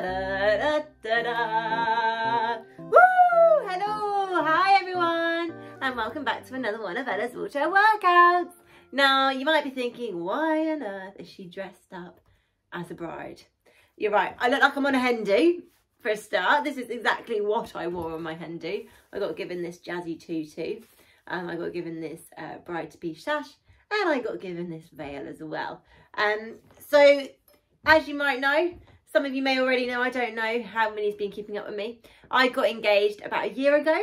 da da da da. Woo! Hello! Hi everyone! And welcome back to another one of Ella's Wheelchair Workouts. Now, you might be thinking, why on earth is she dressed up as a bride? You're right, I look like I'm on a hen do for a start. This is exactly what I wore on my hen do. I got given this jazzy tutu. Um, I got given this uh, bride to be sash and I got given this veil as well. Um, so as you might know, some of you may already know, I don't know how many's been keeping up with me. I got engaged about a year ago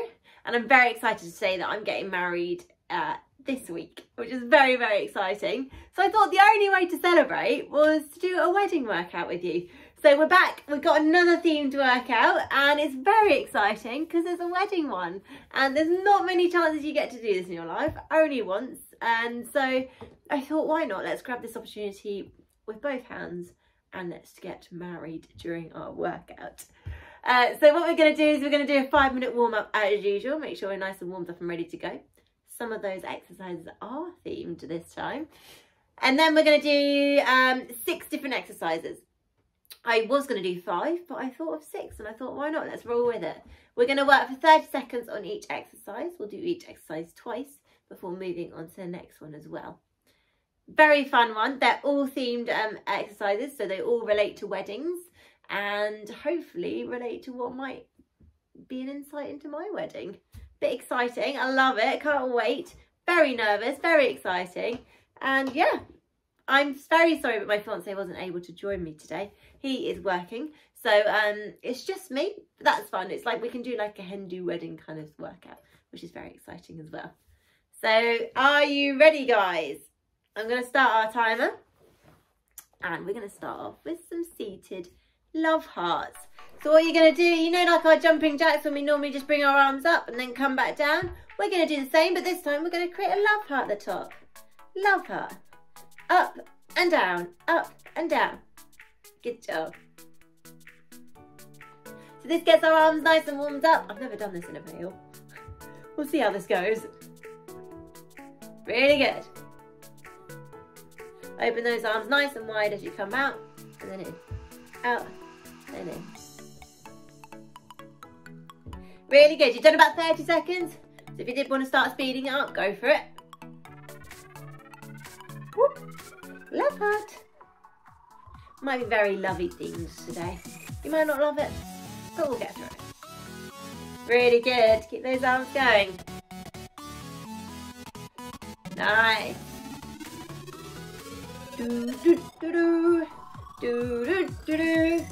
and I'm very excited to say that I'm getting married uh, this week, which is very, very exciting. So I thought the only way to celebrate was to do a wedding workout with you. So we're back, we've got another themed workout and it's very exciting because there's a wedding one and there's not many chances you get to do this in your life, only once. And so I thought, why not? Let's grab this opportunity with both hands and let's get married during our workout. Uh, so what we're going to do is we're going to do a five minute warm up as usual. Make sure we're nice and warmed up and ready to go. Some of those exercises are themed this time. And then we're going to do um, six different exercises. I was going to do five, but I thought of six and I thought, why not? Let's roll with it. We're going to work for 30 seconds on each exercise. We'll do each exercise twice before moving on to the next one as well very fun one. They're all themed um, exercises, so they all relate to weddings and hopefully relate to what might be an insight into my wedding. Bit exciting. I love it. Can't wait. Very nervous. Very exciting. And yeah, I'm very sorry but my fiance wasn't able to join me today. He is working. So um, it's just me. That's fun. It's like we can do like a Hindu wedding kind of workout, which is very exciting as well. So are you ready, guys? I'm going to start our timer and we're going to start off with some seated love hearts. So what you're going to do, you know like our jumping jacks when we normally just bring our arms up and then come back down? We're going to do the same but this time we're going to create a love heart at the top. Love heart. Up and down, up and down. Good job. So this gets our arms nice and warmed up. I've never done this in a veil. We'll see how this goes. Really good. Open those arms nice and wide as you come out and then in. Out and in. Really good. You've done about 30 seconds. So if you did want to start speeding it up, go for it. Whoop. Love heart. Might be very lovey things today. You might not love it, but we'll get through it. Really good. Keep those arms going. Nice. Do, do, do, do. Do, do, do, do.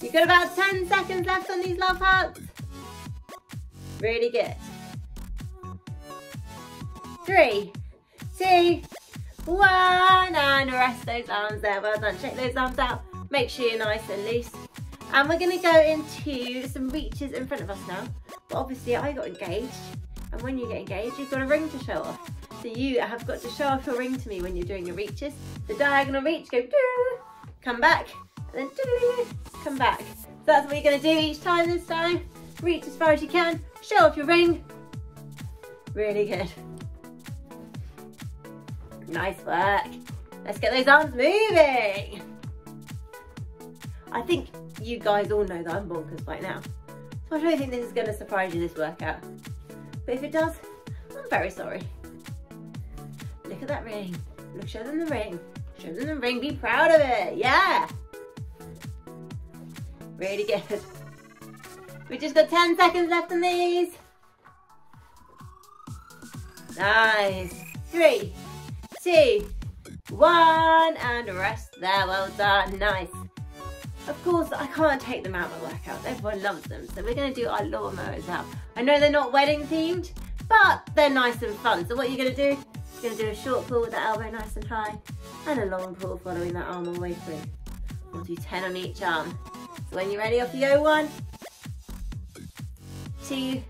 You've got about 10 seconds left on these love hearts. Really good. Three, two, one, and rest those arms there. Well done. Check those arms out. Make sure you're nice and loose. And we're going to go into some reaches in front of us now. But obviously I got engaged. And when you get engaged, you've got a ring to show off. So you have got to show off your ring to me when you're doing your reaches. The diagonal reach, go doo, come back, and then doo, come back. So that's what you're gonna do each time this time. Reach as far as you can, show off your ring. Really good. Nice work. Let's get those arms moving. I think you guys all know that I'm bonkers right now. So I don't think this is gonna surprise you, this workout. But if it does, I'm very sorry. Look at that ring. Look, show them the ring. Show them the ring. Be proud of it. Yeah. Really good. We just got 10 seconds left on these. Nice. Three, two, one, and rest there. Well done. Nice. Of course, I can't take them out of my workouts. Everyone loves them. So we're going to do our lawnmower as well. I know they're not wedding themed, but they're nice and fun. So what are you're going to do going to do a short pull with the elbow nice and high and a long pull following that arm all the way through. We'll do 10 on each arm. So when you're ready, off you go. One, two,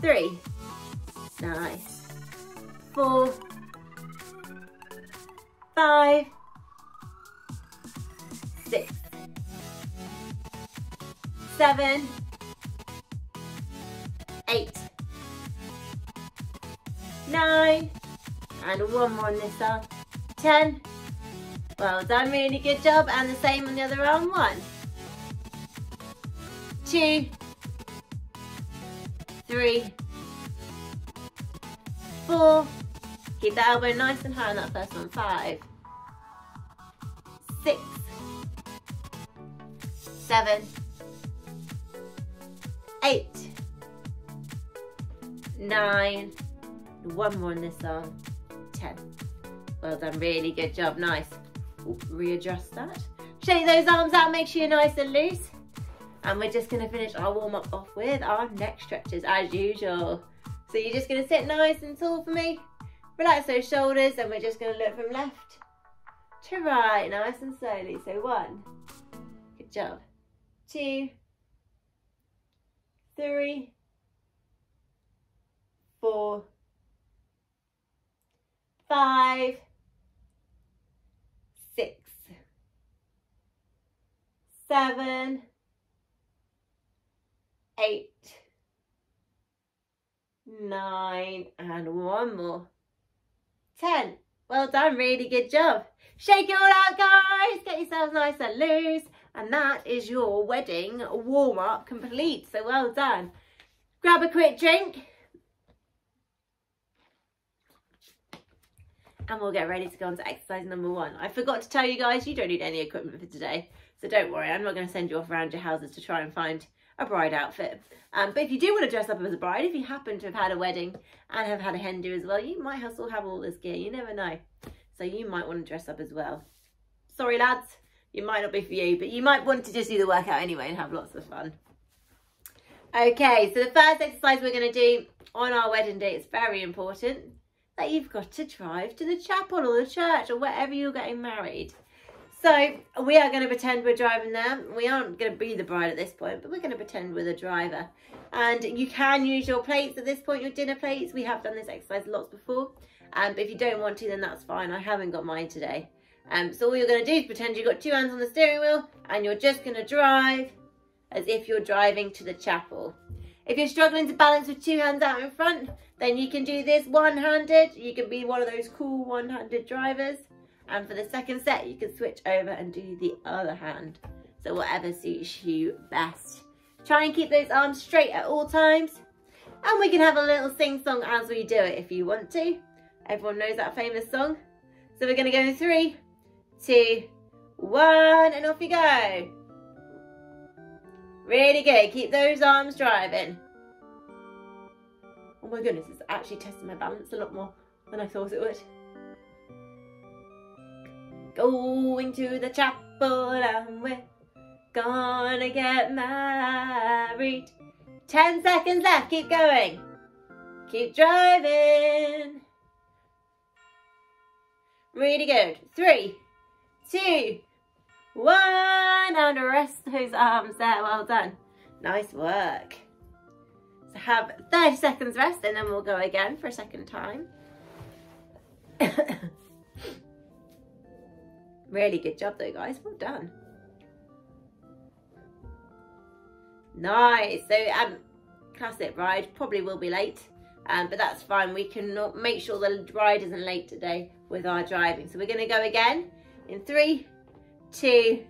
three. Nice. Four, five, six, seven, eight, nine, and one more on this arm, 10, Well done, really good job. And the same on the other arm. One, two, three, four. Keep the elbow nice and high on that first one. Five, six, seven, eight, nine, one more on this arm, ten. Well done, really good job, nice. Ooh, readjust that. Shake those arms out, make sure you're nice and loose. And we're just gonna finish our warm up off with our neck stretches as usual. So you're just gonna sit nice and tall for me. Relax those shoulders and we're just gonna look from left to right, nice and slowly. So one, good job. Two, three, four, five, six, seven, eight, nine, and one more. Ten. Well done, really good job. Shake it all out, guys. Get yourselves nice and loose. And that is your wedding warm-up complete. So well done. Grab a quick drink. And we'll get ready to go on to exercise number one. I forgot to tell you guys, you don't need any equipment for today. So don't worry, I'm not going to send you off around your houses to try and find a bride outfit. Um, but if you do want to dress up as a bride, if you happen to have had a wedding and have had a hen do as well, you might still have all this gear. You never know. So you might want to dress up as well. Sorry, lads. It might not be for you, but you might want to just do the workout anyway and have lots of fun. Okay, so the first exercise we're going to do on our wedding day, it's very important that you've got to drive to the chapel or the church or wherever you're getting married. So we are going to pretend we're driving there. We aren't going to be the bride at this point, but we're going to pretend we're the driver. And you can use your plates at this point, your dinner plates. We have done this exercise lots before. Um, but if you don't want to, then that's fine. I haven't got mine today. Um, so all you're going to do is pretend you've got two hands on the steering wheel and you're just going to drive as if you're driving to the chapel. If you're struggling to balance with two hands out in front, then you can do this one-handed. You can be one of those cool one-handed drivers. And for the second set, you can switch over and do the other hand. So whatever suits you best. Try and keep those arms straight at all times. And we can have a little sing-song as we do it if you want to. Everyone knows that famous song. So we're going to go in three, two, one, and off you go. Really good. Keep those arms driving. Oh my goodness, it's actually testing my balance a lot more than I thought it would. Going to the chapel and we're gonna get married. Ten seconds left, keep going. Keep driving. Really good. Three, two, one, and rest those arms there. Well done. Nice work. So have 30 seconds rest and then we'll go again for a second time. really good job though, guys. Well done. Nice. So, um, classic ride, probably will be late, um, but that's fine. We can make sure the ride isn't late today with our driving. So we're going to go again in three, two,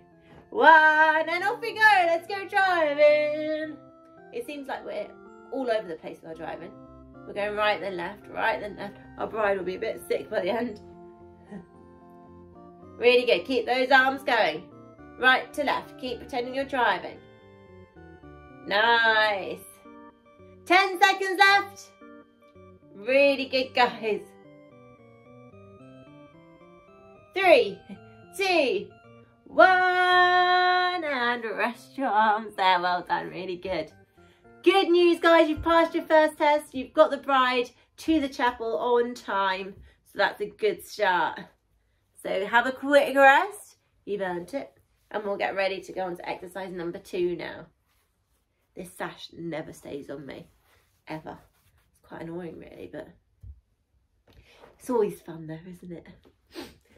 one, and off we go. Let's go driving. It seems like we're all over the place our driving. We're going right then left, right then left. Our bride will be a bit sick by the end. really good. Keep those arms going. Right to left. Keep pretending you're driving. Nice. 10 seconds left. Really good, guys. Three, two, one, and rest your arms there. Well done, really good. Good news, guys, you've passed your first test. You've got the bride to the chapel on time. So that's a good start. So have a quick rest. You've earned it. And we'll get ready to go on to exercise number two now. This sash never stays on me, ever. It's quite annoying, really, but it's always fun though, isn't it?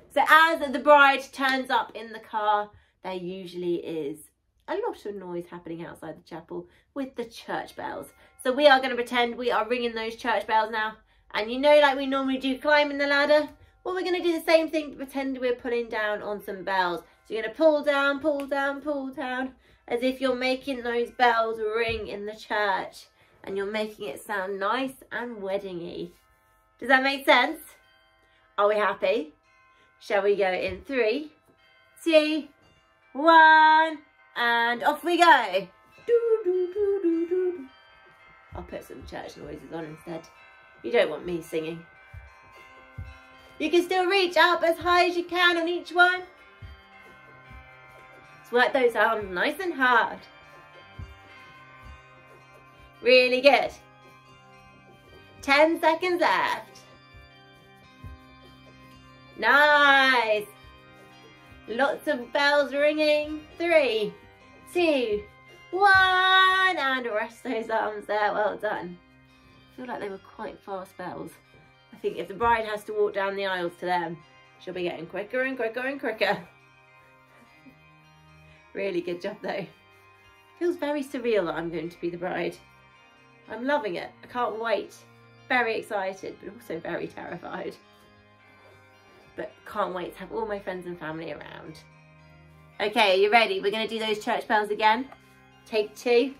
So as the bride turns up in the car, there usually is a lot of noise happening outside the chapel with the church bells. So we are going to pretend we are ringing those church bells now. And you know, like we normally do climbing the ladder, Well, we're going to do the same thing, pretend we're pulling down on some bells. So you're going to pull down, pull down, pull down, as if you're making those bells ring in the church. And you're making it sound nice and weddingy. Does that make sense? Are we happy? Shall we go in three, two, one, and off we go. I'll put some church noises on instead. You don't want me singing. You can still reach up as high as you can on each one. Let's work those arms nice and hard. Really good. 10 seconds left. Nice. Lots of bells ringing. Three, two, one. And rest those arms there. Well done. I feel like they were quite fast bells. I think if the bride has to walk down the aisles to them, she'll be getting quicker and quicker and quicker. really good job though. Feels very surreal that I'm going to be the bride. I'm loving it. I can't wait. Very excited, but also very terrified. But can't wait to have all my friends and family around. Okay, are you ready? We're to do those church bells again. Take two.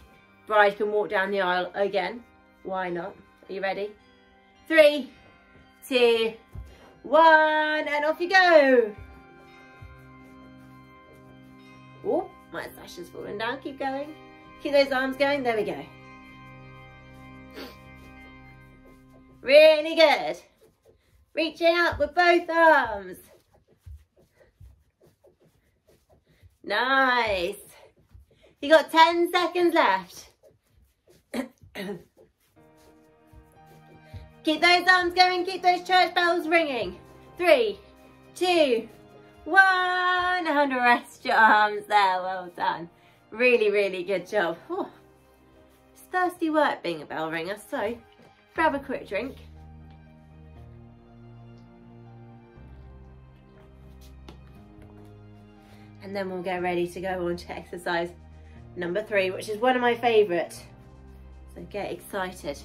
Bride can walk down the aisle again. Why not? Are you ready? Three, two, one, and off you go. Oh, my sash is falling down. Keep going. Keep those arms going. There we go. Really good. Reaching up with both arms. Nice. You got 10 seconds left. keep those arms going, keep those church bells ringing. Three, two, one, and rest your arms there. Well done. Really, really good job. Oh, it's thirsty work being a bell ringer, so grab a quick drink. And then we'll get ready to go on to exercise number three, which is one of my favourite. So get excited.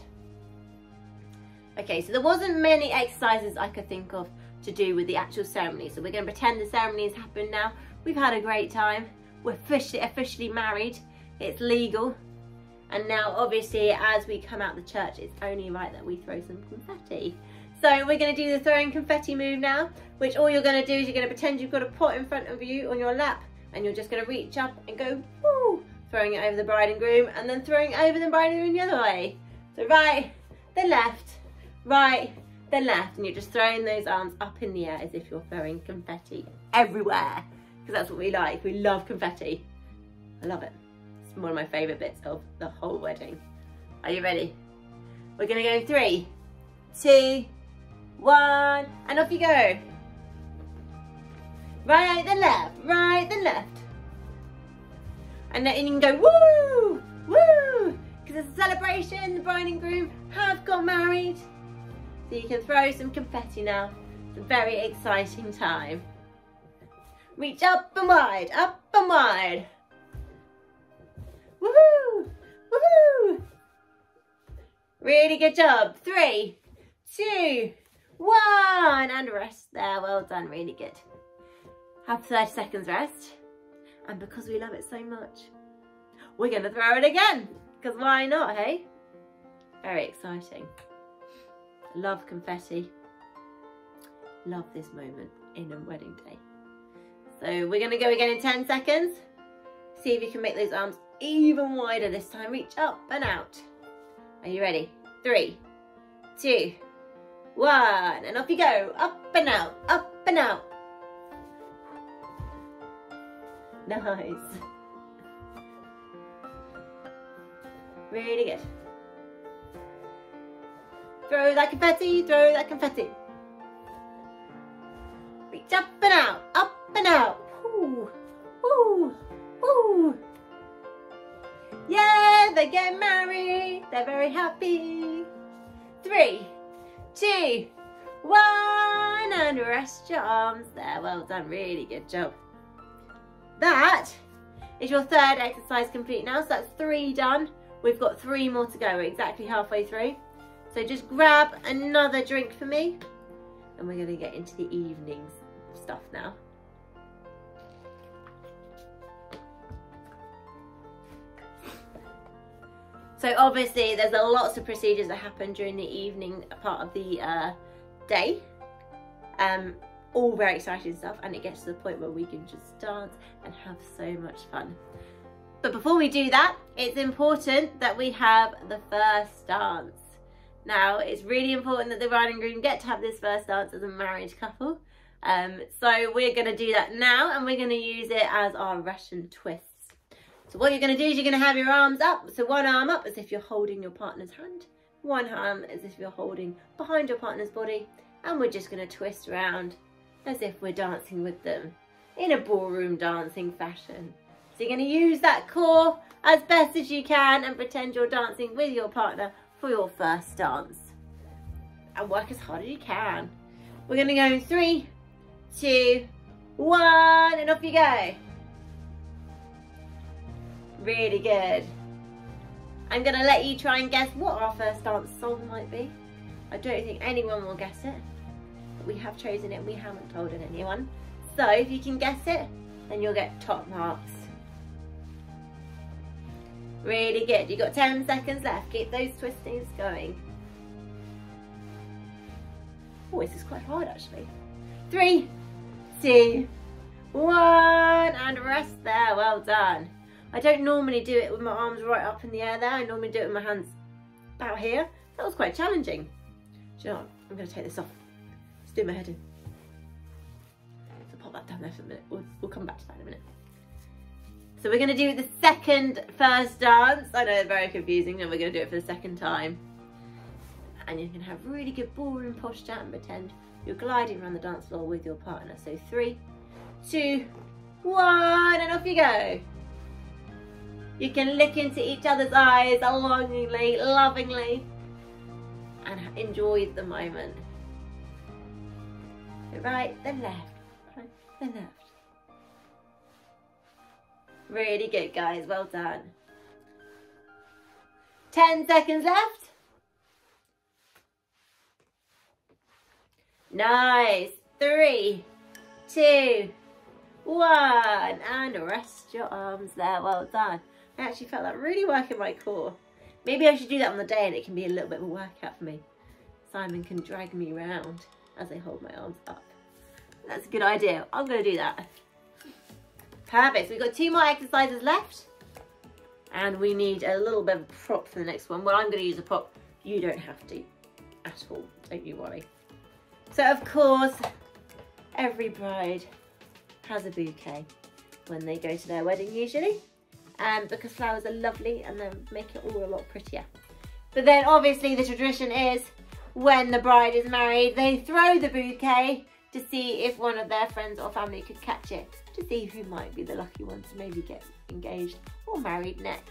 Okay, so there wasn't many exercises I could think of to do with the actual ceremony. So we're going to pretend the ceremony has happened now. We've had a great time. We're officially, officially married. It's legal. And now, obviously, as we come out the church, it's only right that we throw some confetti. So we're going to do the throwing confetti move now, which all you're going to do is you're going to pretend you've got a pot in front of you on your lap, and you're just going to reach up and go, woo, throwing it over the bride and groom, and then throwing it over the bride and groom the other way. So right, then left, right, then left, and you're just throwing those arms up in the air as if you're throwing confetti everywhere, because that's what we like. We love confetti. I love it. It's one of my favourite bits of the whole wedding. Are you ready? We're going to go three, two, one, and off you go. Right, then left, right, then left. And then you can go, woo, woo, because it's a celebration, the bride and groom have got married. So you can throw some confetti now. It's a very exciting time. Reach up and wide, up and wide. Woohoo! Woohoo! Really good job. Three, two, one, and rest there. Well done, really good. Have 30 seconds rest. And because we love it so much, we're gonna throw it again. Because why not, hey? Very exciting. Love confetti. Love this moment in a wedding day. So we're gonna go again in 10 seconds. See if you can make those arms even wider this time. Reach up and out. Are you ready? Three, two, one, and off you go. Up and out, up and out. Nice. Really good. Throw that confetti, throw that confetti. Reach up and out, up and out. Woo, woo, woo. Yeah, they get married. They're very happy. Three, two, one, and rest your arms there. Well done, really good job. That is your third exercise complete now, so that's three done. We've got three more to go, We're exactly halfway through. So just grab another drink for me. and we're going to get into the evenings stuff now. So obviously there's a lots of procedures that happen during the evening part of the uh, day. Um, all very exciting stuff and it gets to the point where we can just dance and have so much fun. But before we do that, it's important that we have the first dance. Now, it's really important that the bride and groom get to have this first dance as a married couple. Um, so we're going to do that now and we're going to use it as our Russian twist. So what you're going to do is you're going to have your arms up. So one arm up as if you're holding your partner's hand. One arm as if you're holding behind your partner's body. And we're just going to twist around as if we're dancing with them in a ballroom dancing fashion. So you're going to use that core as best as you can and pretend you're dancing with your partner for your first dance. And work as hard as you can. We're going to go in three, two, one, and off you go. Really good. I'm going to let you try and guess what our first dance song might be. I don't think anyone will guess it. But we have chosen it we haven't told anyone. So if you can guess it, then you'll get top marks. Really good. You've got 10 seconds left. Keep those twistings going. Oh, this is quite hard actually. Three, two, one, and rest there. Well done. I don't normally do it with my arms right up in the air there. I normally do it with my hands about here. That was quite challenging. Do you know what? I'm going to take this off. Let's do my head in. So pop that down there for a minute. We'll, we'll come back to that in a minute. So we're going to do the second first dance. I know it's very confusing and we're going to do it for the second time. And you can have really good ballroom posture and pretend you're gliding around the dance floor with your partner. So three, two, one, and off you go. You can look into each other's eyes longingly, lovingly, and enjoy the moment. The right, then left, then left. Really good, guys. Well done. 10 seconds left. Nice. Three, two, one. And rest your arms there. Well done. I actually felt that really working my core. Maybe I should do that on the day and it can be a little bit of a workout for me. Simon can drag me around as I hold my arms up. That's a good idea. I'm going to do that. Perfect. So we've got two more exercises left. And we need a little bit of a prop for the next one. Well, I'm going to use a prop. You don't have to at all. Don't you worry. So, of course, every bride has a bouquet when they go to their wedding usually. Um, because flowers are lovely and they make it all a lot prettier. But then obviously the tradition is when the bride is married, they throw the bouquet to see if one of their friends or family could catch it to see who might be the lucky one to maybe get engaged or married next.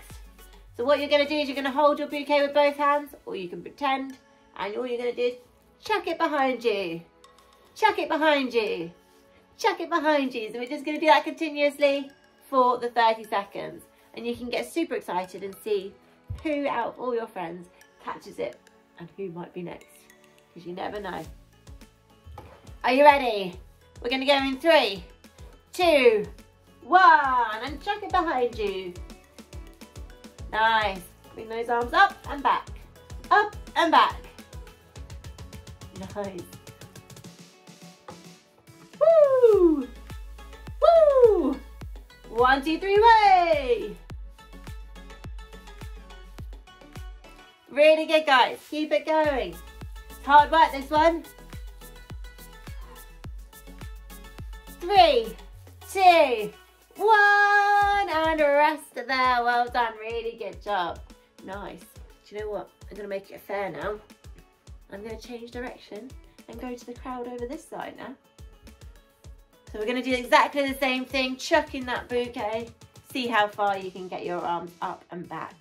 So what you're going to do is you're going to hold your bouquet with both hands or you can pretend and all you're going to do is chuck it behind you. Chuck it behind you. Chuck it behind you. So we're just going to do that continuously for the 30 seconds. And you can get super excited and see who out of all your friends catches it and who might be next. Because you never know. Are you ready? We're going to go in three, two, one, and chuck it behind you. Nice. Bring those arms up and back, up and back. Nice. Woo! Woo! One, two, three, way! Really good, guys. Keep it going. hard work, this one. Three, two, one, and rest there. Well done, really good job. Nice. Do you know what? I'm gonna make it fair now. I'm gonna change direction and go to the crowd over this side now. So we're gonna do exactly the same thing, chuck in that bouquet, see how far you can get your arms up and back.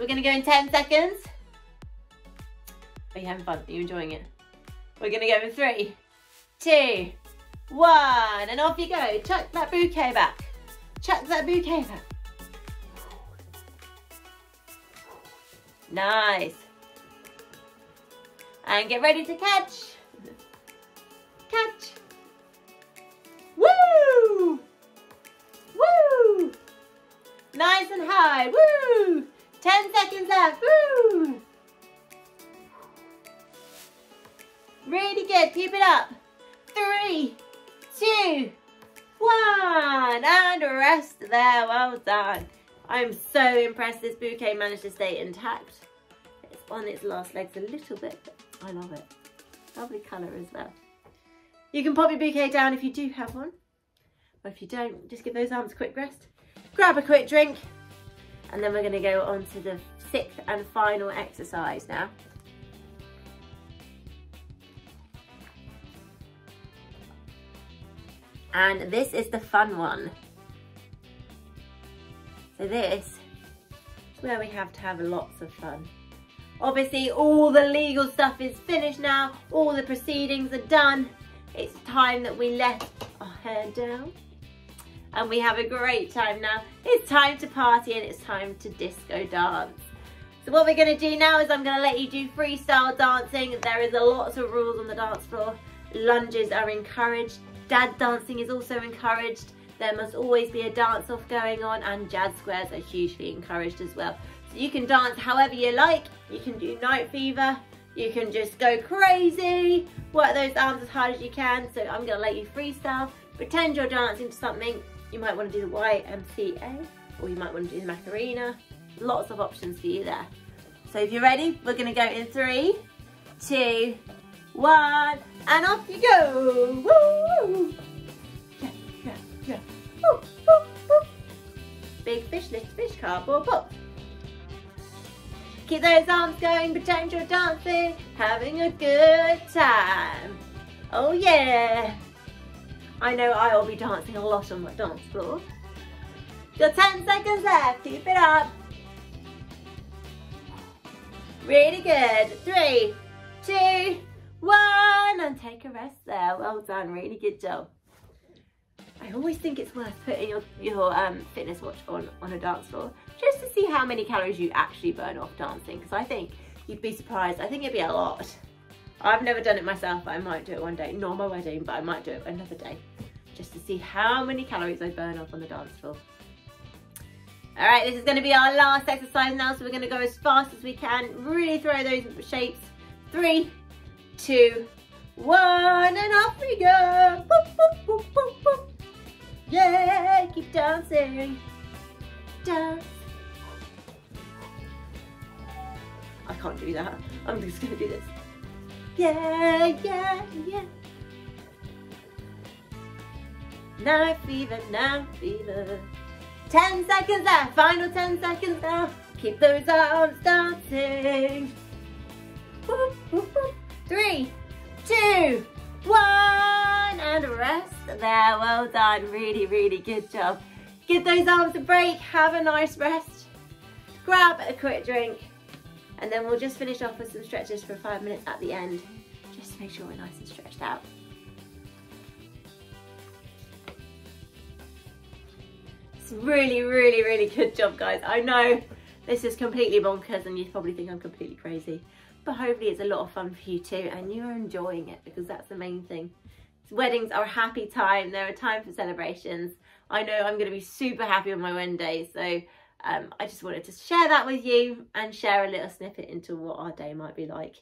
We're gonna go in 10 seconds. Are you having fun? Are you enjoying it? We're gonna go in three, two, one, and off you go. Chuck that bouquet back. Chuck that bouquet back. Nice. And get ready to catch. Catch. I'm so impressed this bouquet managed to stay intact. It's on its last legs a little bit, but I love it. Lovely colour as well. You can pop your bouquet down if you do have one. But if you don't, just give those arms a quick rest. Grab a quick drink. And then we're going to go on to the sixth and final exercise now. And this is the fun one. So this is where we have to have lots of fun. Obviously all the legal stuff is finished now, all the proceedings are done. It's time that we let our hair down and we have a great time now. It's time to party and it's time to disco dance. So what we're going to do now is I'm going to let you do freestyle dancing. There is a lots of rules on the dance floor. Lunges are encouraged. Dad dancing is also encouraged. There must always be a dance off going on and jazz squares are hugely encouraged as well. So you can dance however you like. You can do night fever. You can just go crazy. Work those arms as hard as you can. So I'm going to let you freestyle. Pretend you're dancing to something you might want to do the YMCA or you might want to do the Macarena. Lots of options for you there. So if you're ready, we're going to go in three, two, one, and off you go. Woo! Woo, woo, woo. Big fish, little fish, cardboard pop. Keep those arms going, pretend you're dancing, having a good time. Oh yeah. I know I'll be dancing a lot on my dance floor. Got 10 seconds left, keep it up. Really good. Three, two, one, and take a rest there. Well done, really good job. I always think it's worth putting your, your um, fitness watch on, on a dance floor just to see how many calories you actually burn off dancing because I think you'd be surprised. I think it'd be a lot. I've never done it myself, but I might do it one day. Not my wedding, but I might do it another day. Just to see how many calories I burn off on the dance floor. All right, this is gonna be our last exercise now, so we're gonna go as fast as we can. Really throw those shapes. Three, two, one, and off we go. Boop, dancing. Dance. I can't do that. I'm just gonna do this. Yeah, yeah, yeah. Night fever, night fever. 10 seconds left, final 10 seconds now. Keep those arms dancing. Three, two, one, and rest there. Well done, really, really good job. Give those arms a break, have a nice rest. Grab a quick drink, and then we'll just finish off with some stretches for five minutes at the end, just to make sure we're nice and stretched out. It's really, really, really good job, guys. I know this is completely bonkers and you probably think I'm completely crazy, but hopefully it's a lot of fun for you too and you're enjoying it because that's the main thing. Weddings are a happy time. They're a time for celebrations. I know I'm going to be super happy on my wedding day, so um, I just wanted to share that with you and share a little snippet into what our day might be like.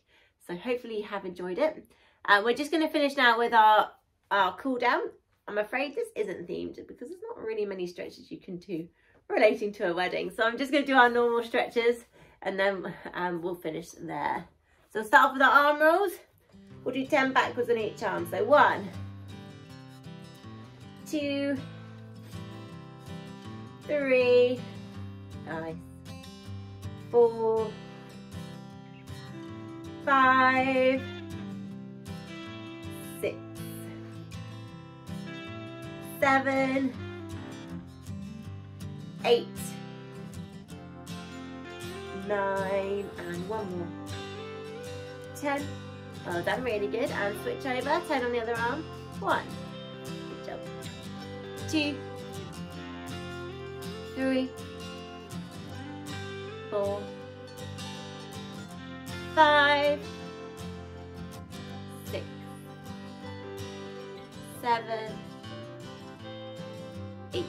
So hopefully you have enjoyed it. Um, we're just going to finish now with our, our cool down. I'm afraid this isn't themed because there's not really many stretches you can do relating to a wedding. So I'm just going to do our normal stretches and then um, we'll finish there. So start off with our arm rolls. We'll do 10 backwards on each arm. So one, two, three, Nice. Four, five, six, seven, eight, nine, and one more. Ten. Oh, well done, really good. And switch over, 10 on the other arm. One, good job. Two, three, four, five, six, seven, eight,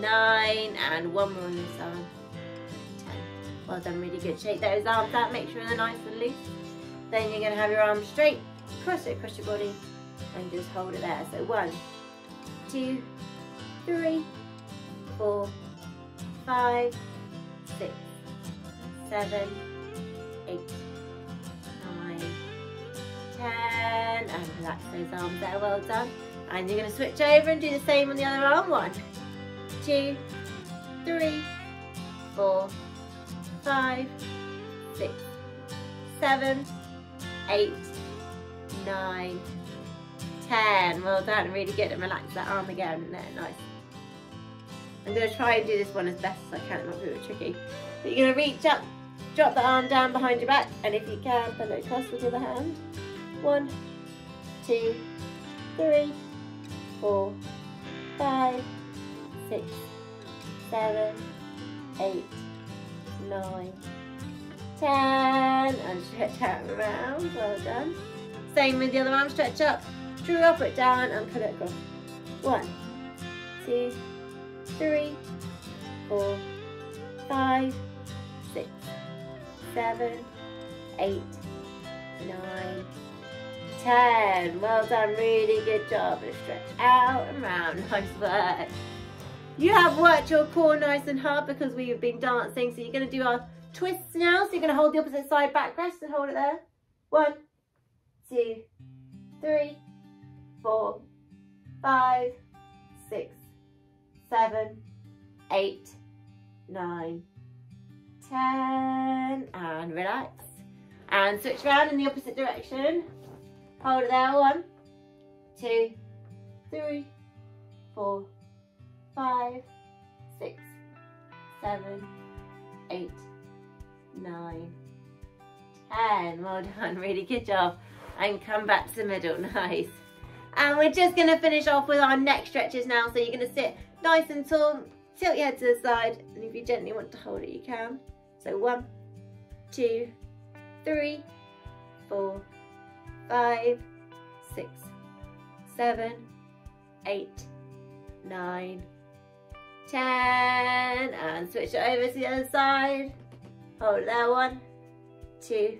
nine, and one more on this arm. Well done, really good. Shake those arms out, make sure they're nice and loose. Then you're gonna have your arms straight, cross it across your body, and just hold it there. So one, two, three, four, five, six, seven, eight, nine, ten, and relax those arms there, well done. And you're gonna switch over and do the same on the other arm. One, two, three, four, five, six, seven, eight, nine, ten. Well done, really good. And relax that arm again. There, nice. I'm going to try and do this one as best as I can. It might be a bit tricky. But you're going to reach up, drop the arm down behind your back, and if you can, pull it across with the other hand. One, two, three, four, five, six, seven, eight, nine, ten. And stretch out around. Well done. Same with the other arm. Stretch up, drop it down, and pull it across. One, two three, four, five, six, seven, eight, nine, ten. Well done, really good job. And stretch out and round, nice work. You have worked your core nice and hard because we have been dancing. So you're going to do our twists now. So you're going to hold the opposite side back rest and hold it there. One, two, three, four, five, six, seven, eight, nine, ten, and relax. And switch around in the opposite direction. Hold it there, one, two, three, four, five, six, seven, eight, nine, ten. Well done, really good job. And come back to the middle, nice. And we're just gonna finish off with our neck stretches now. So you're gonna sit nice and tall, tilt your head to the side, and if you gently want to hold it, you can. So one, two, three, four, five, six, seven, eight, nine, ten, and switch it over to the other side. Hold there, one, two,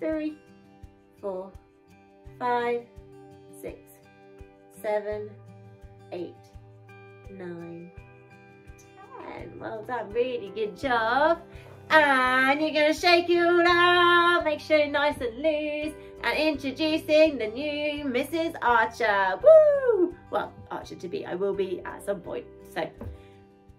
three, four, five, six, seven, eight, nine, ten. Well done, really good job. And you're gonna shake it all out, make sure you're nice and loose. And introducing the new Mrs. Archer. Woo! Well, Archer to be, I will be at some point. So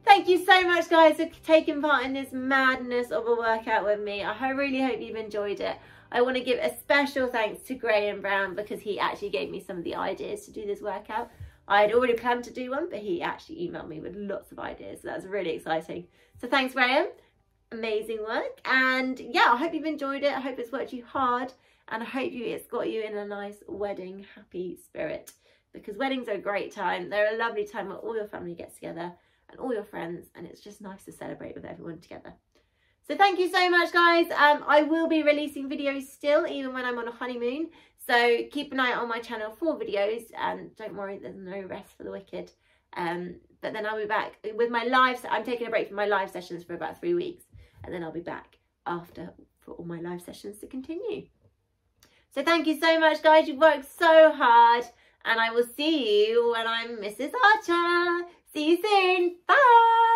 thank you so much guys for taking part in this madness of a workout with me. I really hope you've enjoyed it. I want to give a special thanks to Graham Brown because he actually gave me some of the ideas to do this workout. I had already planned to do one, but he actually emailed me with lots of ideas. So that's really exciting. So thanks, Graham. Amazing work. And yeah, I hope you've enjoyed it. I hope it's worked you hard. And I hope you it's got you in a nice wedding happy spirit. Because weddings are a great time. They're a lovely time where all your family gets together and all your friends. And it's just nice to celebrate with everyone together. So thank you so much, guys. Um, I will be releasing videos still, even when I'm on a honeymoon. So keep an eye on my channel for videos and don't worry, there's no rest for the wicked. Um, but then I'll be back with my live, I'm taking a break from my live sessions for about three weeks and then I'll be back after for all my live sessions to continue. So thank you so much guys, you've worked so hard and I will see you when I'm Mrs. Archer. See you soon. Bye.